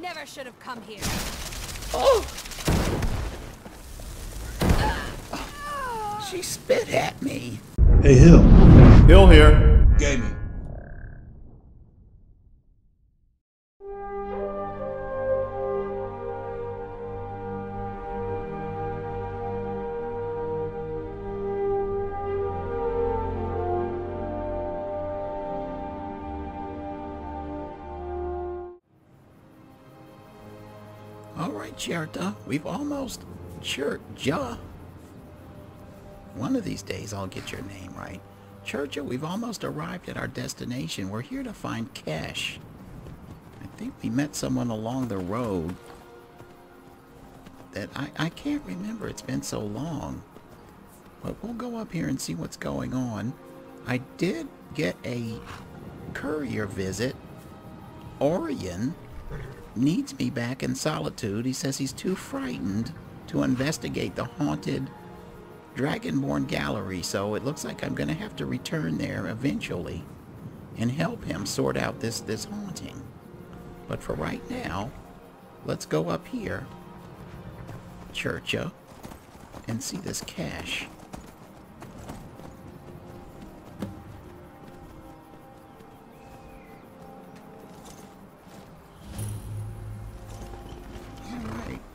Never should have come here. Oh! She spit at me. Hey, Hill. Hill here. Gaming. We've almost... Churcha. One of these days I'll get your name right. Churcha, we've almost arrived at our destination. We're here to find Kesh. I think we met someone along the road that I, I can't remember. It's been so long. But we'll go up here and see what's going on. I did get a courier visit. Auryen needs me back in Solitude. He says he's too frightened to investigate the haunted Dragonborn Gallery, so it looks like I'm going to have to return there eventually and help him sort out this, this haunting. But for right now, let's go up here, Churcha, and see this Kesh.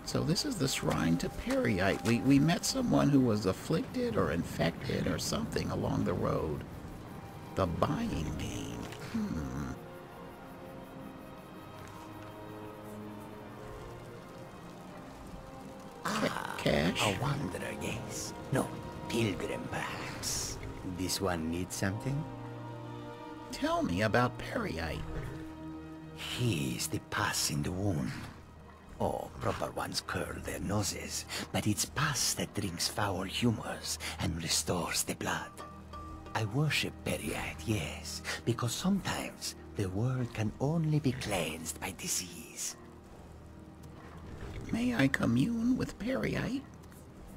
So this is the shrine to Peryite. We, we met someone who was afflicted or infected or something along the road. The buying game. Hmm. Ca- Kesh? A wanderer, yes. No, pilgrim, perhaps. This one needs something? Tell me about Peryite. He is the pus in the wound. Oh, proper ones curl their noses, but it's pus that drinks foul humors and restores the blood. I worship Peryite, yes, because sometimes the world can only be cleansed by disease. May I commune with Peryite?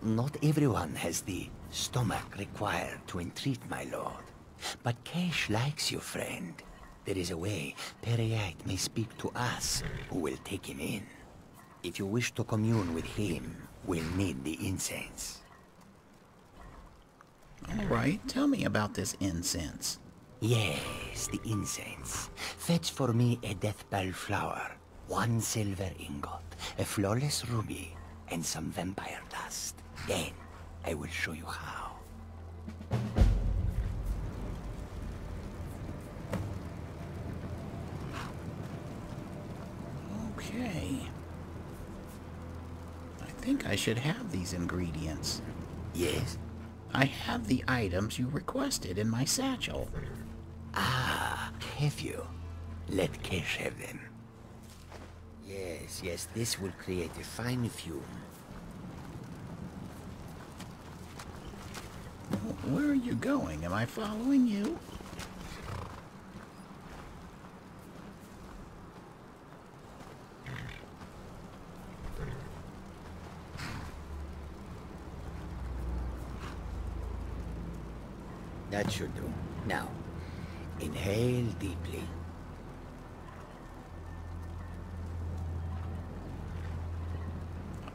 Not everyone has the stomach required to entreat my lord. But Kesh likes you, friend. There is a way Peryite may speak to us who will take him in. If you wish to commune with him, we'll need the incense. All right, tell me about this incense. Yes, the incense. Fetch for me a deathbell flower, one silver ingot, a flawless ruby, and some vampire dust. Then I will show you how. Should have these ingredients. Yes? I have the items you requested in my satchel. Ah, have you? Let Kesh have them. Yes, yes, this will create a fine fume. Where are you going? Am I following you? That should do. Now, inhale deeply.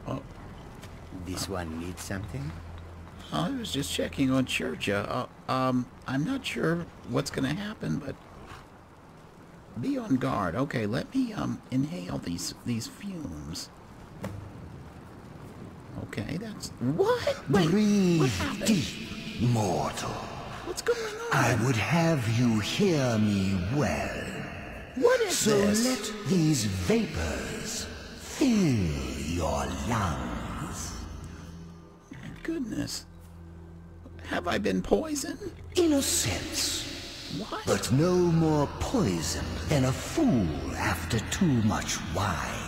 Oh, This one needs something? I was just checking on Churcha. Uh, um, I'm not sure what's gonna happen, but be on guard. Okay, let me um inhale these these fumes. Okay, that's what? Wait, what Breathe happened? deep, mortal. Going on? I would have you hear me well. what is So this? let these vapors fill your lungs. My goodness. Have I been poisoned? In a sense, What? but no more poison than a fool after too much wine.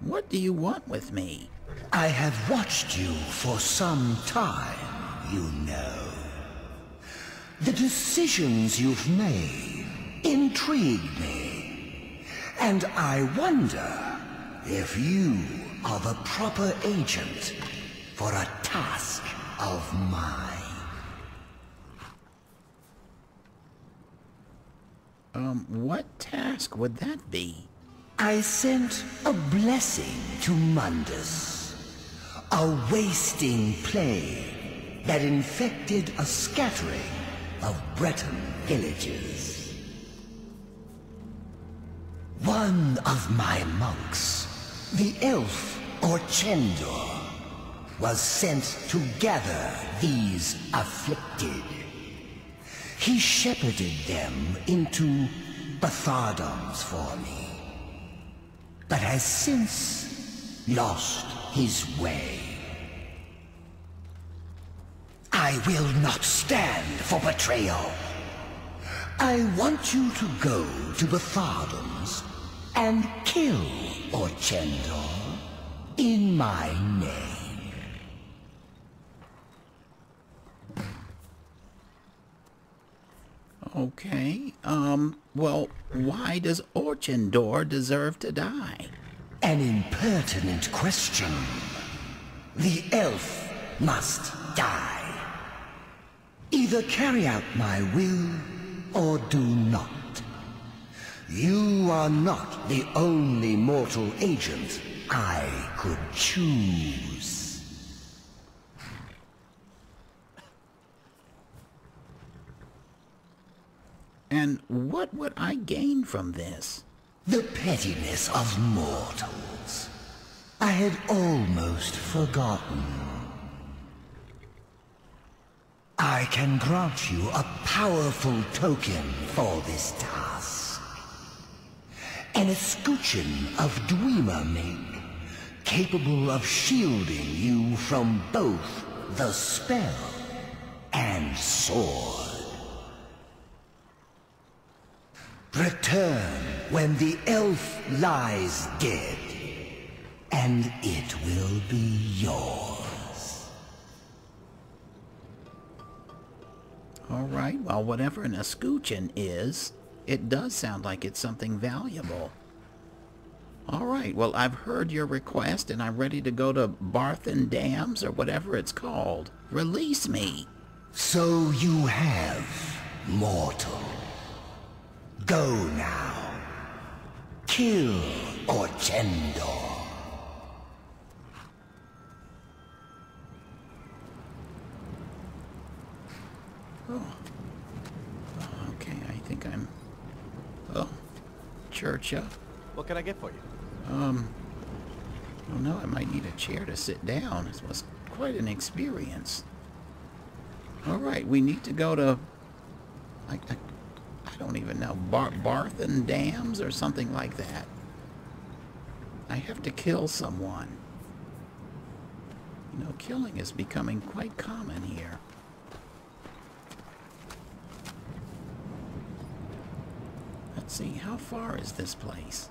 What do you want with me? I have watched you for some time, you know. The decisions you've made intrigue me. And I wonder if you are the proper agent for a task of mine. Um, what task would that be? I sent a blessing to Mundus. A wasting plague that infected a scattering of Breton villages. One of my monks, the elf Orchendor, was sent to gather these afflicted. He shepherded them into Bthardamz for me, but has since lost his way. I will not stand for betrayal. I want you to go to the Bthardamz and kill Orchendor in my name. Okay, um, well, why does Orchendor deserve to die? An impertinent question. The elf must die. Either carry out my will or do not. You are not the only mortal agent I could choose. And what would I gain from this? The pettiness of mortals. I had almost forgotten. I can grant you a powerful token for this task. An escutcheon of Dwemer make, capable of shielding you from both the spell and sword. Return when the elf lies dead, and it will be yours. All right, well, whatever an escutcheon is, it does sound like it's something valuable. All right, well, I've heard your request, and I'm ready to go to Barthen Dams, or whatever it's called. Release me. So you have, mortal. Go now. Kill Orchendor. Okay, I think I'm... Oh, Churcha. What can I get for you? Um, I don't know, I might need a chair to sit down. This was quite an experience. All right, we need to go to... I, I, I don't even know, Bar Barthen Dams or something like that. I have to kill someone. You know, killing is becoming quite common here. Let's see, how far is this place?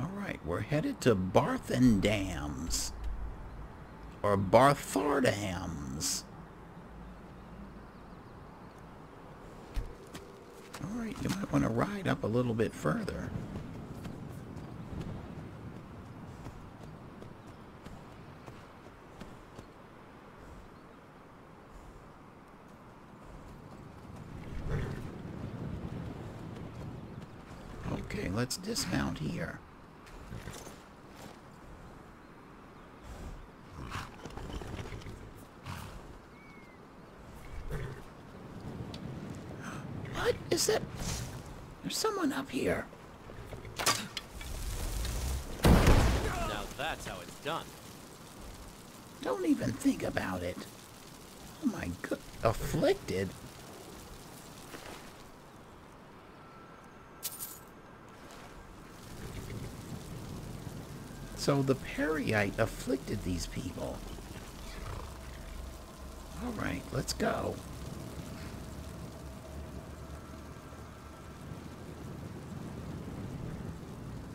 All right, we're headed to Barthen Dams. Or Barthardams. All right, you might want to ride up a little bit further. Okay, let's dismount here. What is that? There's someone up here. Now that's how it's done. Don't even think about it. Oh my god. Afflicted? So the Peryite afflicted these people. Alright, let's go.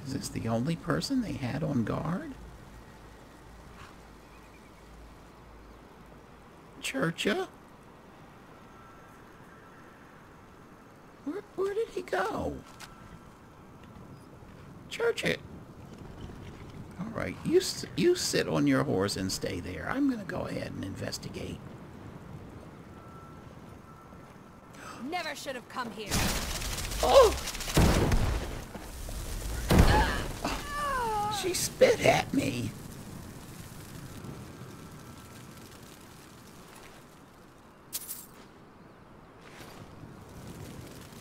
Is this the only person they had on guard? Churcha? Where, where did he go? Churcha. All right, you you sit on your horse and stay there. I'm gonna go ahead and investigate. Never should have come here. Oh! She spit at me.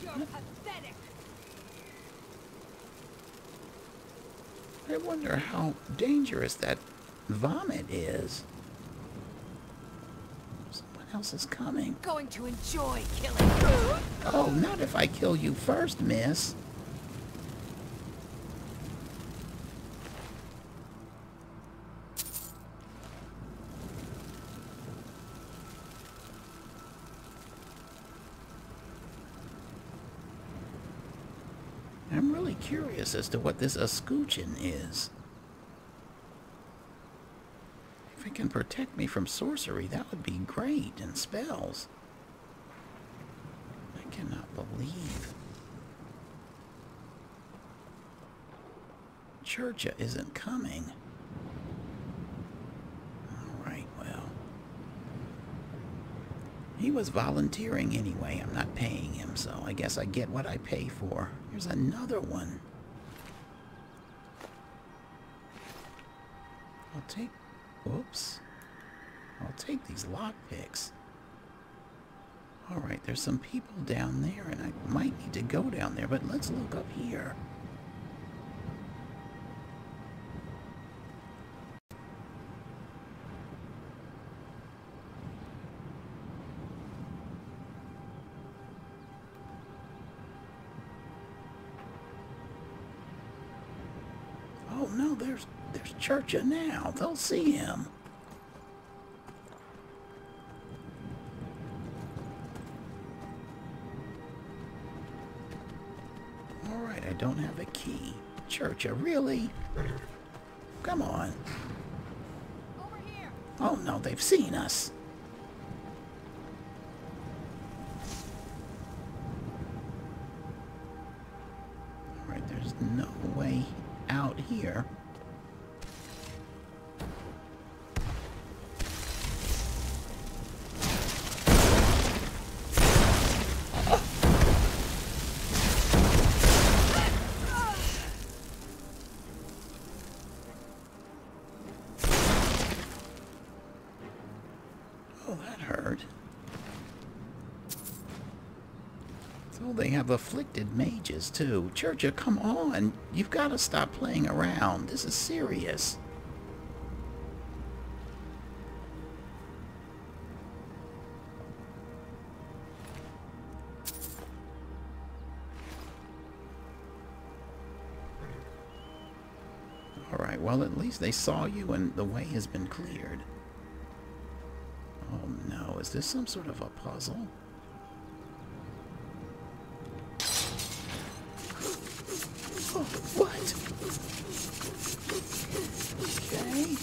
You're pathetic. I wonder how dangerous that vomit is. Someone else is coming. Going to enjoy killing. Oh, not if I kill you first, miss. I'm really curious as to what this escutcheon is. Can protect me from sorcery, that would be great, and spells. I cannot believe. Churcha isn't coming. Alright, well. He was volunteering anyway. I'm not paying him, so I guess I get what I pay for. Here's another one. I'll take... Whoops. I'll take these lockpicks. Alright, there's some people down there, and I might need to go down there, but let's look up here. There's Churcha now. They'll see him. Alright, I don't have a key. Churcha, really? Come on. Oh no, they've seen us. Alright, there's no way out here. So they have afflicted mages too. Churcha, come on. You've got to stop playing around. This is serious. Alright, well at least they saw you and the way has been cleared. Is this some sort of a puzzle? Oh, what? Okay.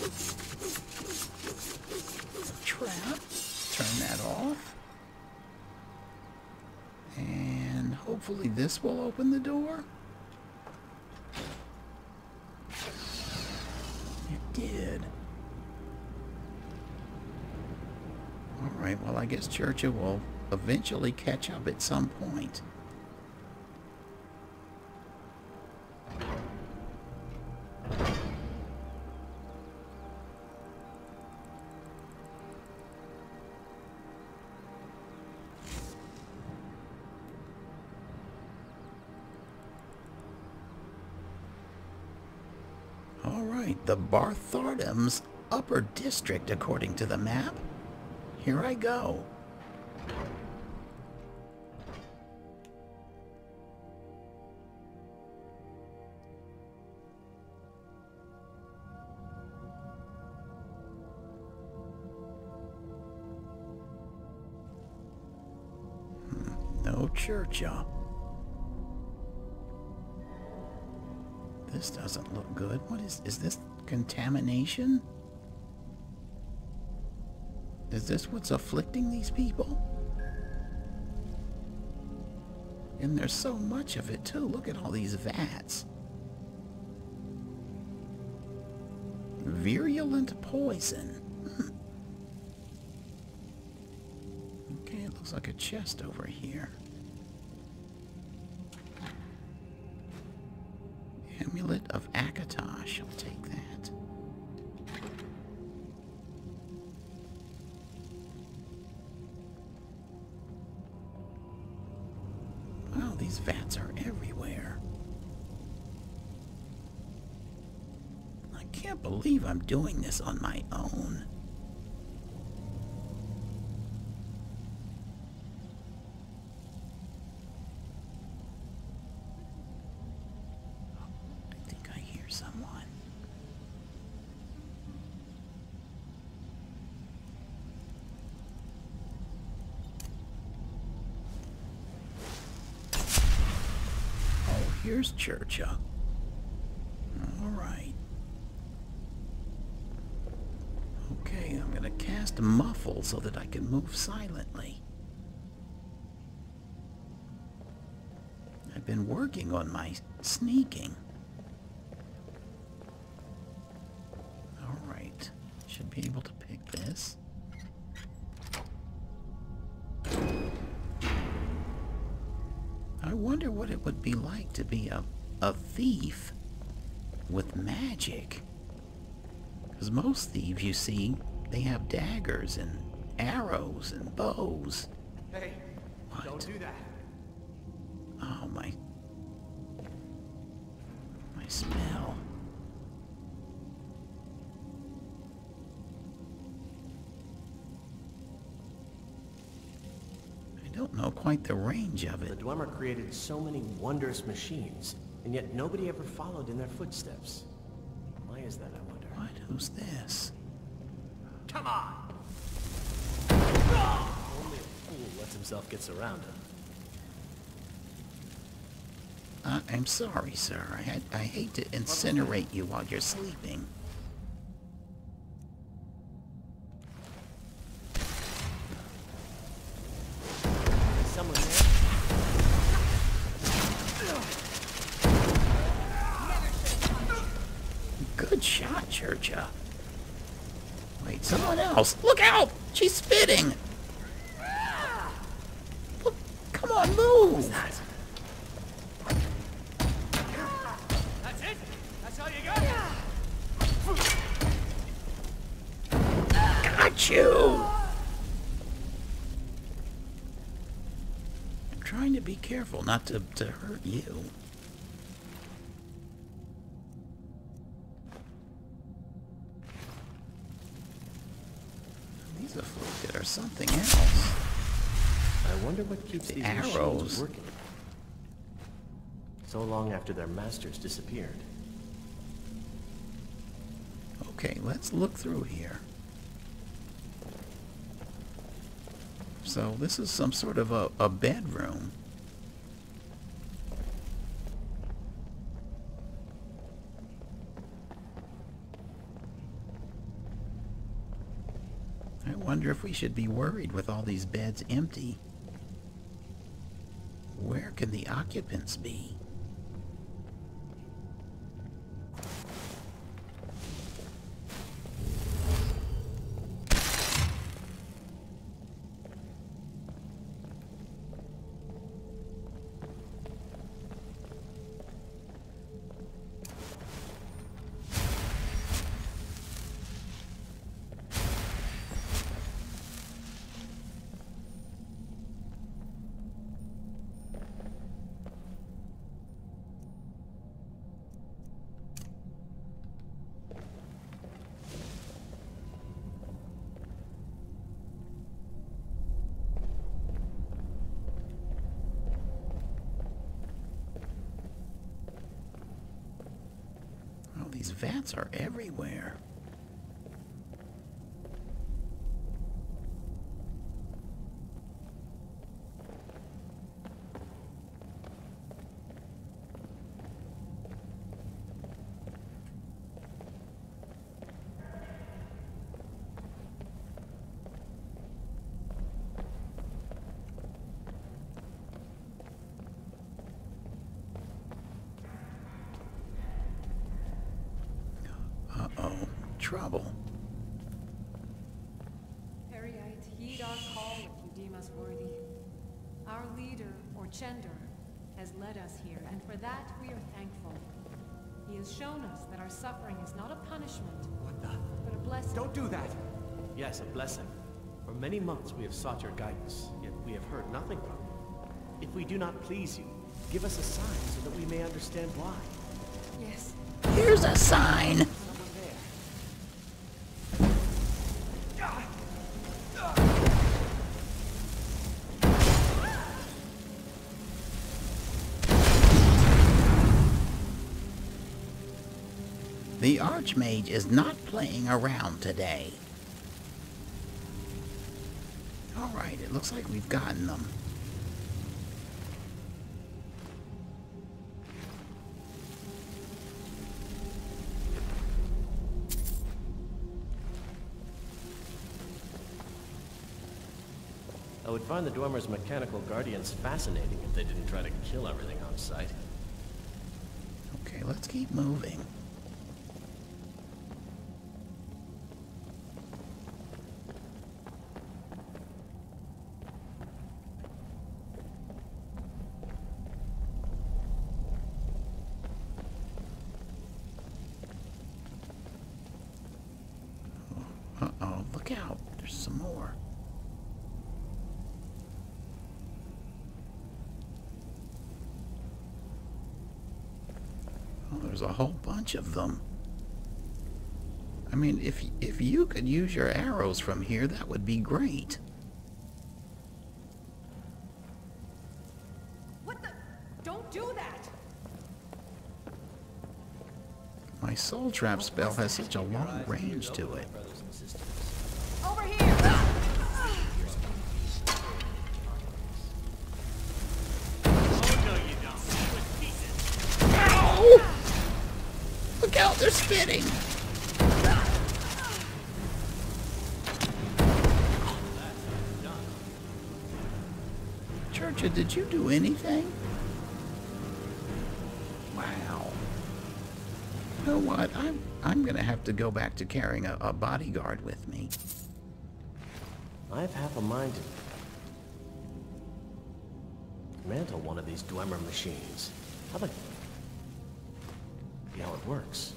Trap. Turn that off. And hopefully this will open the door. Guess Churchill will eventually catch up at some point. Alright, the Barthardam's upper district according to the map. Here I go. Hmm, No church, y'all. This doesn't look good. What is is this contamination? Is this what's afflicting these people? And there's so much of it too. Look at all these vats. virulent poison. Okay, it looks like a chest over here. I'm doing this on my own. I think I hear someone. Oh, here's Churcha. All right. Okay, I'm gonna Muffle so that I can move silently. I've been working on my sneaking. Alright. Should be able to pick this. I wonder what it would be like to be a, a thief with magic. Because most thieves you see, they have daggers and arrows and bows. Hey, What? don't do that. Oh my. My smell. I don't know quite the range of it. The. Dwemer created so many wondrous machines, and yet nobody ever followed in their footsteps. Why is that, I wonder? What? Who's this? Come on! Only a fool lets himself get surrounded. Uh, I'm sorry, sir. I, I hate to incinerate you while you're sleeping. Not to, to hurt you. These afflicted are something else. I wonder what keeps The these arrows. working. So long after their masters disappeared. Okay, let's look through here. So this is some sort of a, a bedroom. I wonder if we should be worried with all these beds empty. Where can the occupants be? Trouble. Peryite, heed our call if you deem us worthy. Our leader, Orchendor, has led us here, and for that we are thankful. He has shown us that our suffering is not a punishment, What the? but a blessing. Don't do that! Yes, a blessing. For many months we have sought your guidance, yet we have heard nothing from you. If we do not please you, give us a sign so that we may understand why. Yes. Here's a sign. Archmage is not playing around today. Alright, it looks like we've gotten them. I would find the Dwemer's mechanical guardians fascinating if they didn't try to kill everything on sight. Okay, let's keep moving. Uh-oh, look out. There's some more. Oh, there's a whole bunch of them. I mean, if if you could use your arrows from here, that would be great. What the? Don't do that! My soul trap spell has such a long range to it. To go back to carrying a, a bodyguard with me. I have half a mind to mantle one of these Dwemer machines. How the... See how it works.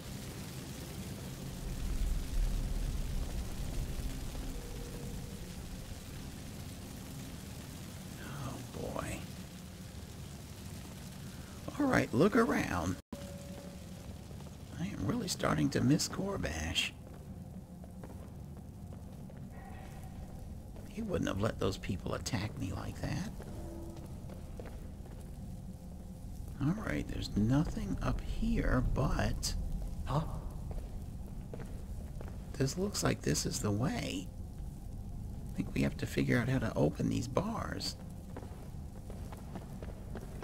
Oh boy. Alright, look around. Really starting to miss Corbash. He wouldn't have let those people attack me like that. Alright, there's nothing up here, but Huh? this looks like this is the way. I think we have to figure out how to open these bars.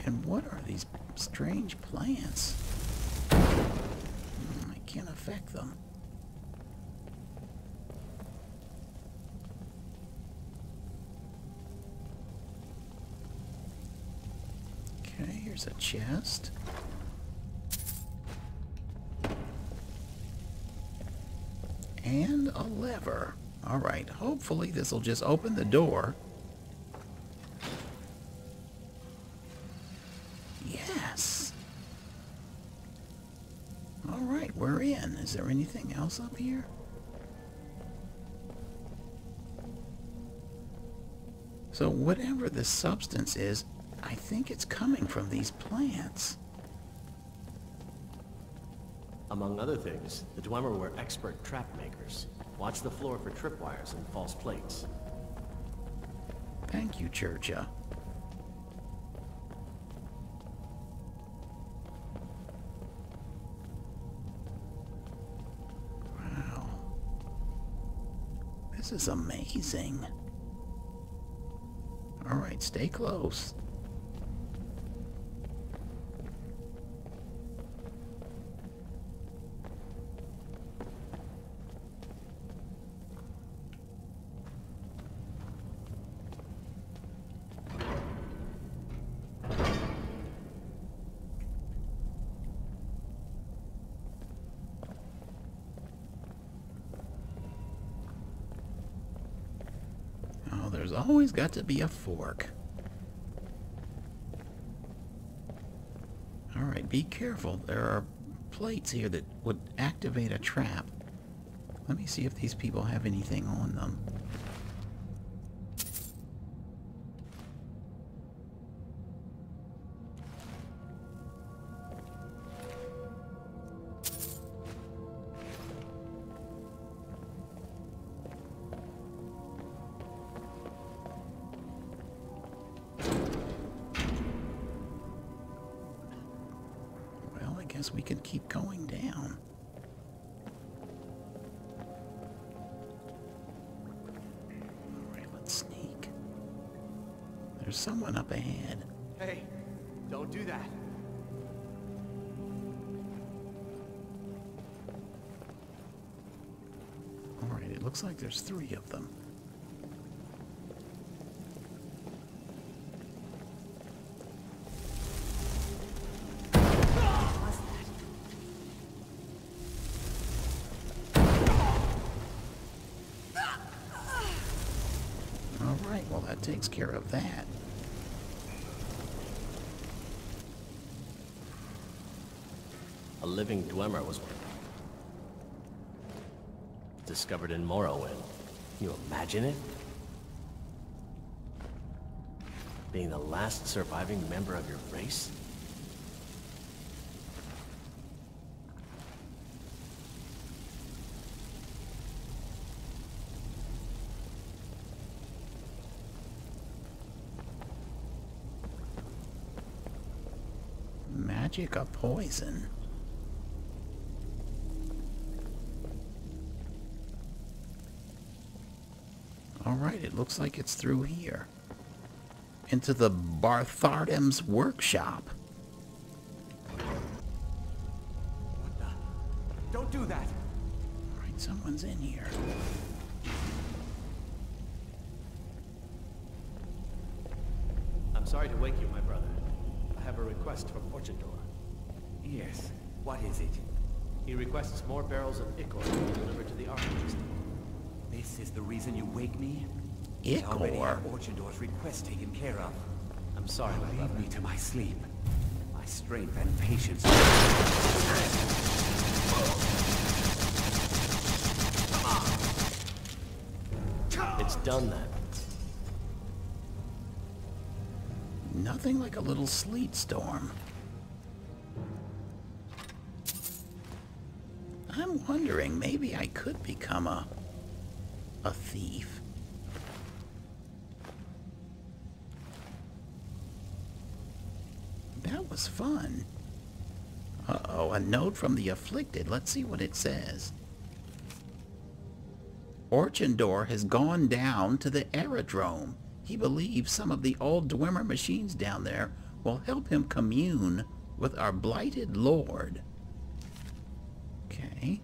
And what are these strange plants? Can't affect them. Okay, here's a chest. And a lever. Alright, hopefully this will just open the door. Yes. We're in. Is there anything else up here? So whatever the substance is, I think it's coming from these plants. Among other things, the Dwemer were expert trap makers. Watch the floor for tripwires and false plates. Thank you, Churcha. This is amazing. Alright, stay close. Got to be a fork. Alright, be careful. There are plates here that would activate a trap. Let me see if these people have anything on them. Guess we can keep going down. Alright, let's sneak. There's someone up ahead. Hey, don't do that. Alright, it looks like there's three of them. Care of that. A living Dwemer was discovered in Morrowind. You imagine it? Being the last surviving member of your race? Magic of poison. Alright, it looks like it's through here. Into the Barthardem's workshop. What the? Don't do that! Alright, someone's in here. He requests more barrels of Ichor to be delivered to the Archpriest. This is the reason you wake me? I already Ichor. have Orchendor's request taken care of. I'm sorry, my Leave me to my sleep. My strength and patience. It's done then. Nothing like a little sleet storm. Wondering, maybe I could become a... a thief. That was fun. Uh-oh, a note from the afflicted. Let's see what it says. Orchendor has gone down to the aerodrome. He believes some of the old Dwemer machines down there will help him commune with our blighted lord. Okay.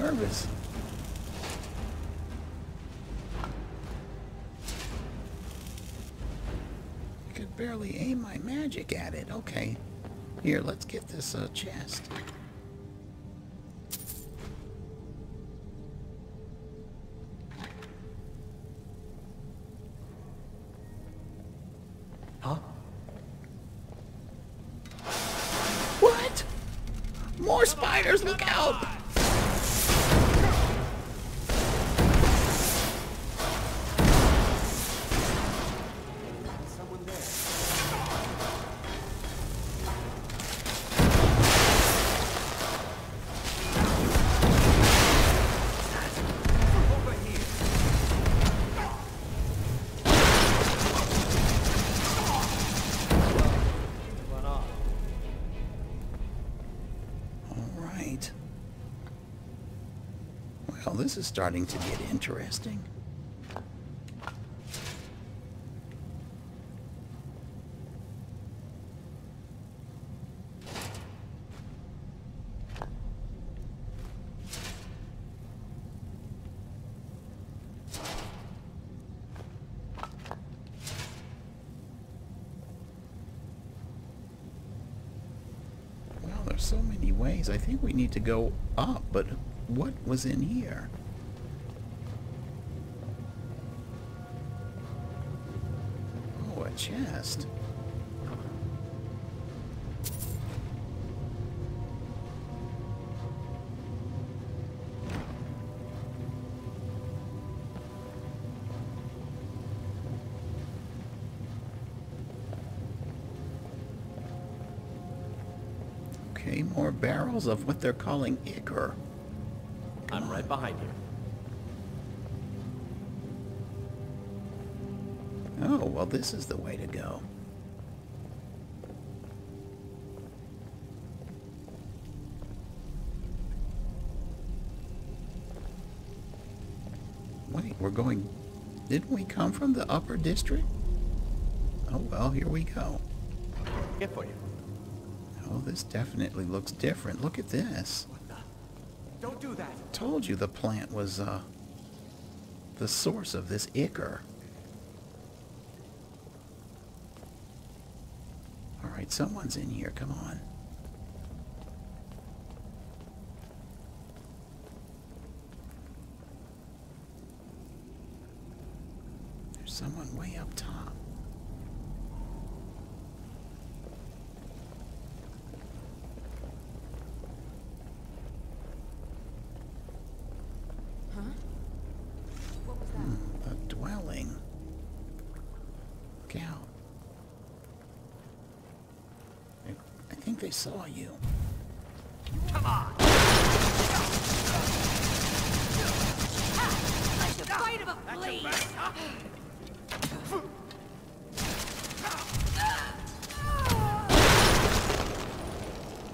Nervous. I could barely aim my magic at it. Okay. Here, let's get this uh, chest. Is starting to get interesting. So many ways. I think we need to go up, but what was in here? Chest. Okay, more barrels of what they're calling ichor. I'm right behind you. Oh, well, this is the way to go. Wait, we're going... Didn't we come from the upper district? Oh, well, here we go. Get for you. Oh, this definitely looks different. Look at this. Don't do that. Told you the plant was, uh, the source of this ichor. Alright, someone's in here. Come on. There's someone way up top. Huh? What was that? Hmm, a dwelling. Look out. I, I think they saw you. Like the bite of a flea!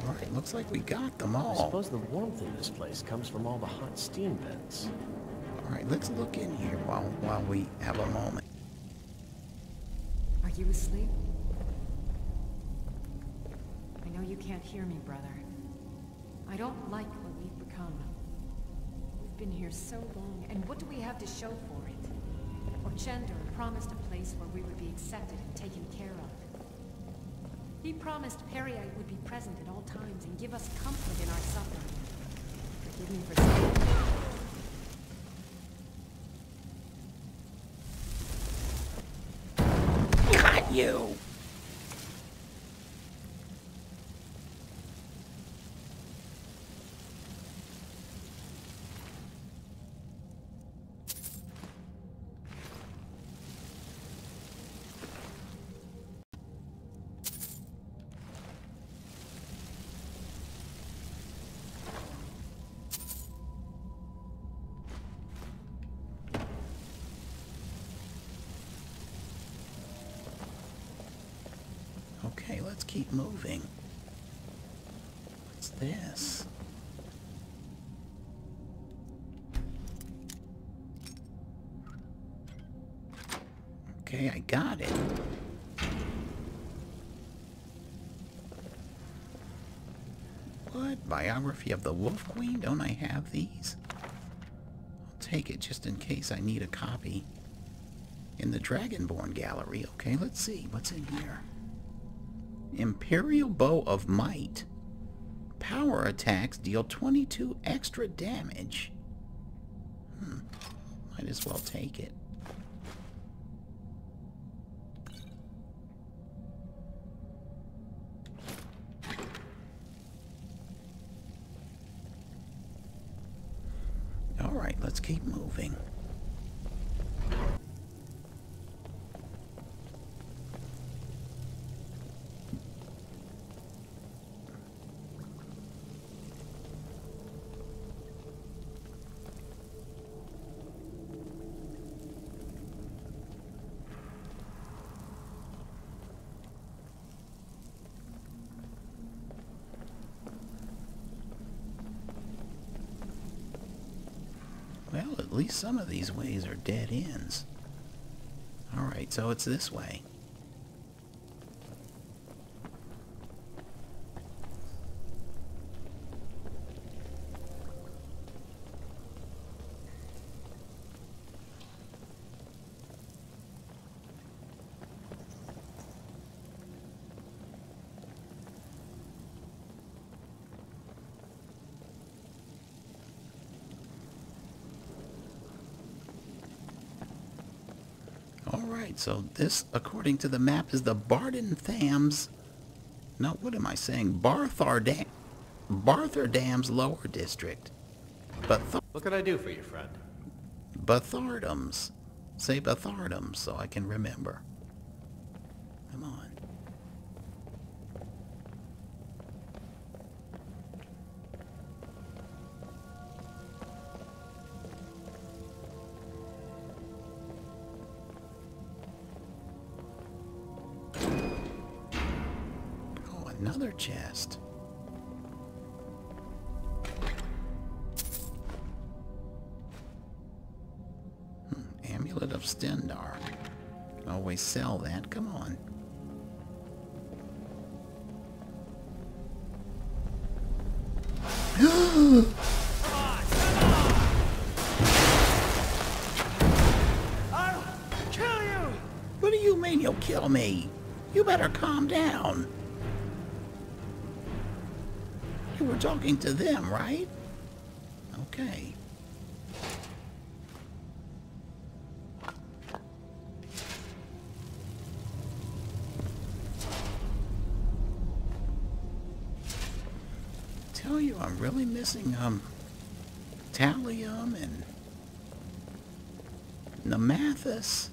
Alright, looks like we got them all. I suppose the warmth in this place comes from all the hot steam vents. Alright, let's look in here while, while we have a moment. Are you asleep? I know you can't hear me, brother. I don't like what we've become. We've been here so long, and what do we have to show for it? Orchendor promised a place where we would be accepted and taken care of. He promised Peryite would be present at all times and give us comfort in our suffering. Forgive me for saying. You! Let's keep moving. What's this? Okay, I got it. What? Biography of the Wolf Queen? Don't I have these? I'll take it just in case I need a copy. In the Dragonborn Gallery. Okay, let's see. What's in here? Imperial Bow of Might. Power attacks deal 22 extra damage. Hmm. Might as well take it. Alright, let's keep moving. Least some of these ways are dead ends. Alright, so it's this way. Alright, so this, according to the map, is the Barden Thams... No, what am I saying? Barthar Dam... Barthar Dam's lower district. But What can I do for you, friend? Bathardums. Say Bathardums so I can remember. Another chest. Hmm, amulet of Stendarr. Always sell that. Come on. I'll kill you! What do you mean you'll kill me? You better calm down. Were talking to them, right? Okay. Tell you, I'm really missing, um, Thallium and Namathus.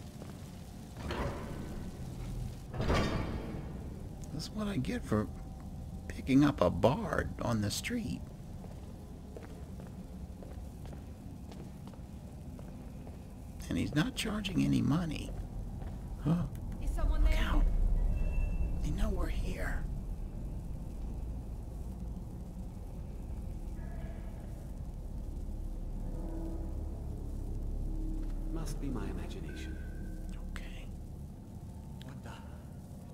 That's what I get for picking up a bard on the street. And he's not charging any money. Huh? Is someone Look there? out. They know we're here. Must be my imagination. Okay. What the?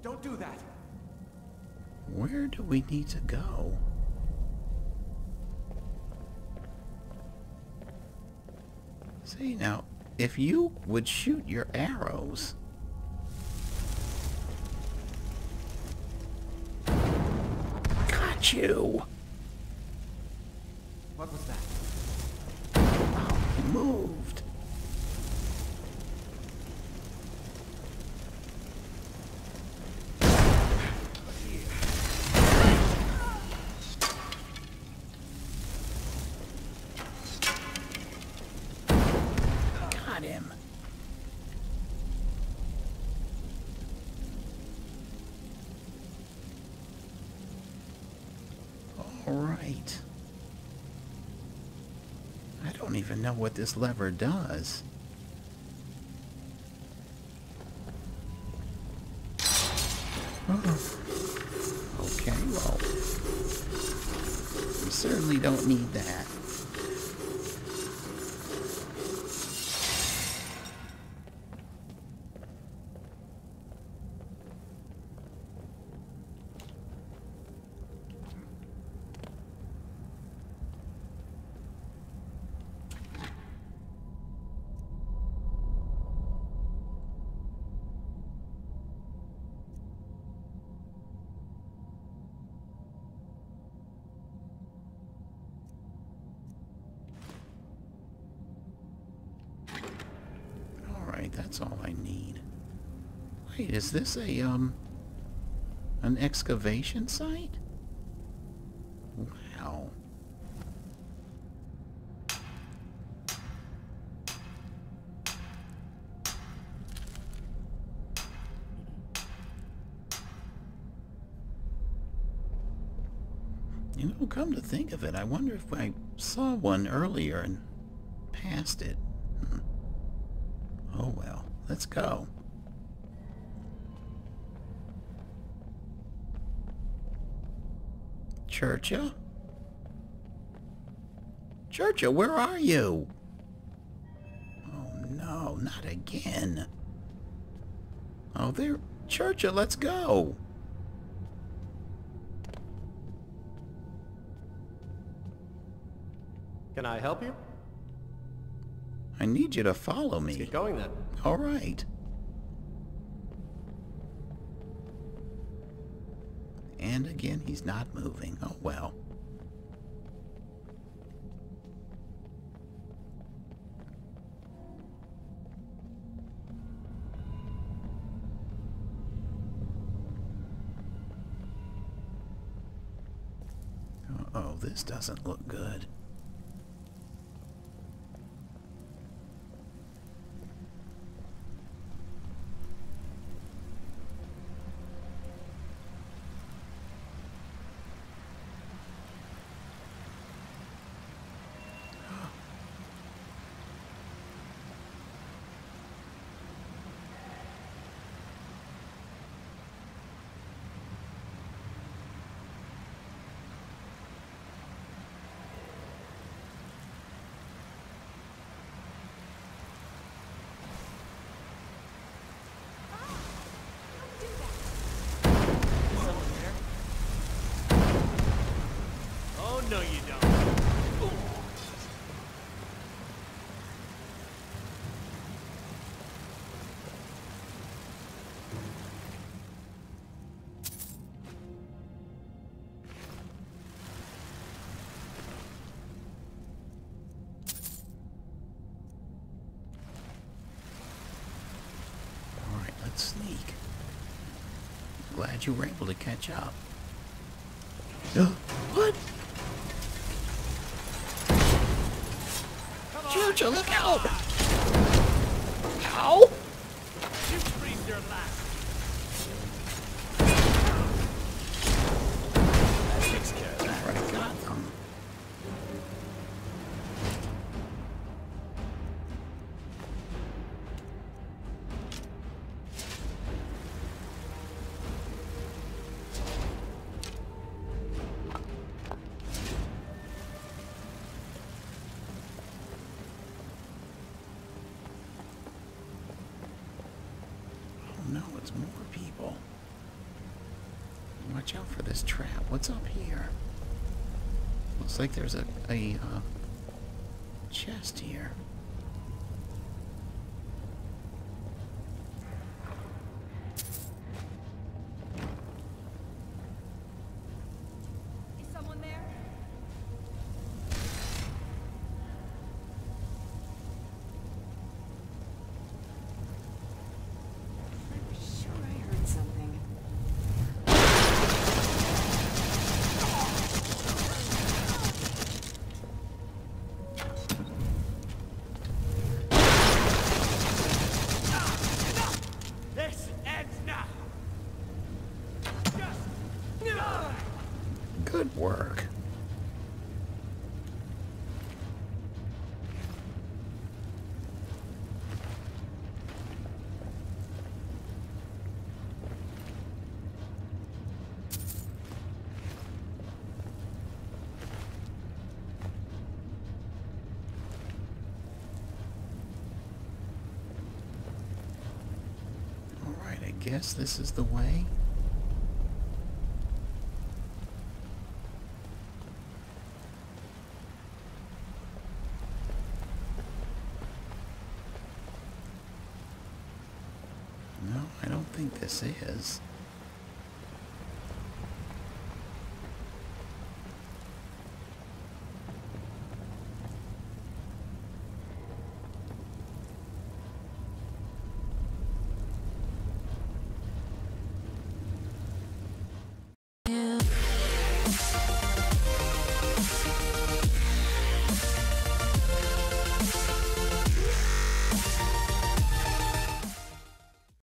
Don't do that! Where do we need to go? See, now, if you would shoot your arrows... Got you! Know what this lever does. Oh. Okay, well, we certainly don't need that. Alright, that's all I need. Wait, is this a, um, an excavation site? Wow. You know, come to think of it, I wonder if I saw one earlier and passed it. Let's go. Churchill? Churchill, where are you? Oh no, not again. Oh, there. Churchill, let's go. Can I help you? I need you to follow me. Let's get going then. All right. And again, he's not moving. Oh, well. Uh-oh, this doesn't look good. Oh, no, you don't. All right, sneak. Glad you were able to catch up. what? Churchill, look out! Ow! You freeze their last. A, uh, chest here. Guess this is the way.